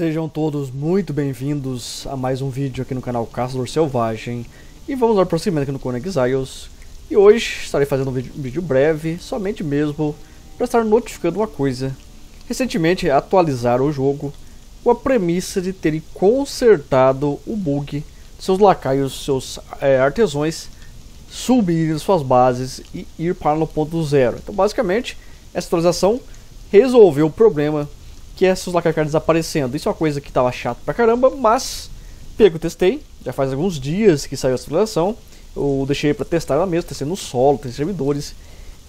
Sejam todos muito bem-vindos a mais um vídeo aqui no canal Caçador Selvagem. E vamos ao prosseguimento aqui no Conan Exiles. E hoje estarei fazendo um vídeo, um vídeo breve, somente mesmo para estar notificando uma coisa. Recentemente atualizaram o jogo com a premissa de terem consertado o bug de seus lacaios, seus é, artesões subirem suas bases e ir para no ponto zero. Então basicamente essa atualização resolveu o problema que é seus lacacars desaparecendo. Isso é uma coisa que estava chato pra caramba, mas pego testei, já faz alguns dias que saiu a atualização. Eu deixei para testar ela mesmo, testei no solo, tem servidores.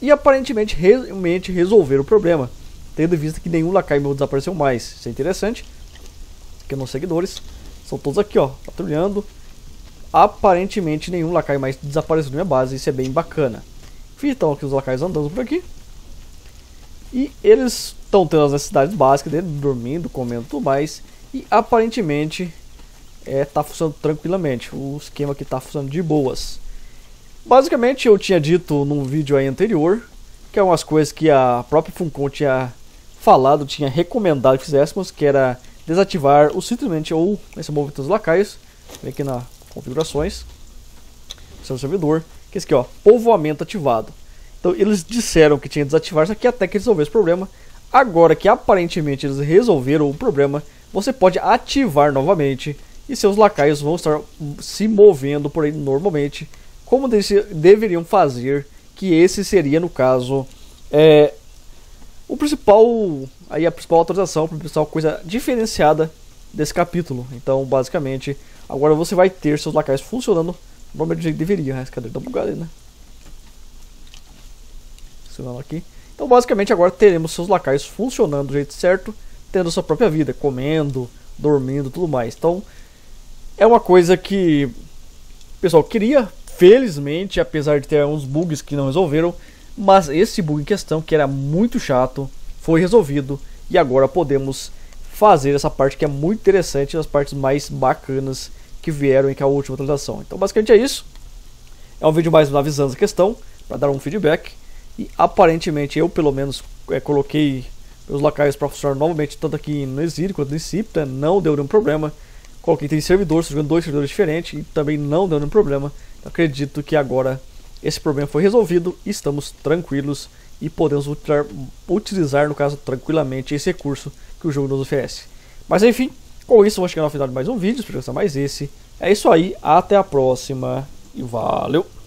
E aparentemente realmente resolveram o problema. Tendo em vista que nenhum lacai meu desapareceu mais. Isso é interessante. Aqui nos seguidores. São todos aqui, ó, patrulhando. Aparentemente nenhum lacai mais desapareceu na minha base. Isso é bem bacana. Então aqui os lacais andando por aqui. E eles estão tendo as necessidades básicas dele, dormindo, comendo tudo mais. E aparentemente é, tá funcionando tranquilamente. O esquema aqui tá funcionando de boas. Basicamente eu tinha dito num vídeo aí anterior que é umas coisas que a própria Funcom tinha falado, tinha recomendado que fizéssemos, que era desativar o simplesmente ou esse movimento dos lacaios. Vem aqui na configurações, seu servidor, que é esse aqui ó, povoamento ativado. Então eles disseram que tinha que desativar isso aqui até que resolver esse problema. Agora que aparentemente eles resolveram o problema, você pode ativar novamente e seus lacaios vão estar se movendo por aí normalmente, como deveriam fazer, que esse seria no caso é, o principal, aí a principal atualização, a principal coisa diferenciada desse capítulo. Então, basicamente, agora você vai ter seus lacaios funcionando normalmente do jeito que deveria. Né? Cadê? Tá bugado aí, né? Funcionando aqui. Então basicamente agora teremos seus lacaios funcionando do jeito certo, tendo sua própria vida, comendo, dormindo, tudo mais. Então é uma coisa que o pessoal queria, felizmente, apesar de ter uns bugs que não resolveram, mas esse bug em questão, que era muito chato, foi resolvido e agora podemos fazer essa parte que é muito interessante, as partes mais bacanas que vieram em que a última atualização. Então basicamente é isso. É um vídeo mais avisando a questão, para dar um feedback. E aparentemente eu pelo menos é, coloquei meus lacaios para funcionar novamente, tanto aqui no Exílio quanto no Cipta, não deu nenhum problema. Coloquei três servidores, jogando dois servidores diferentes e também não deu nenhum problema. Acredito que agora esse problema foi resolvido, estamos tranquilos e podemos utilizar, utilizar, no caso, tranquilamente esse recurso que o jogo nos oferece. Mas enfim, com isso vamos chegar ao final de mais um vídeo, espero que mais esse. É isso aí, até a próxima e valeu!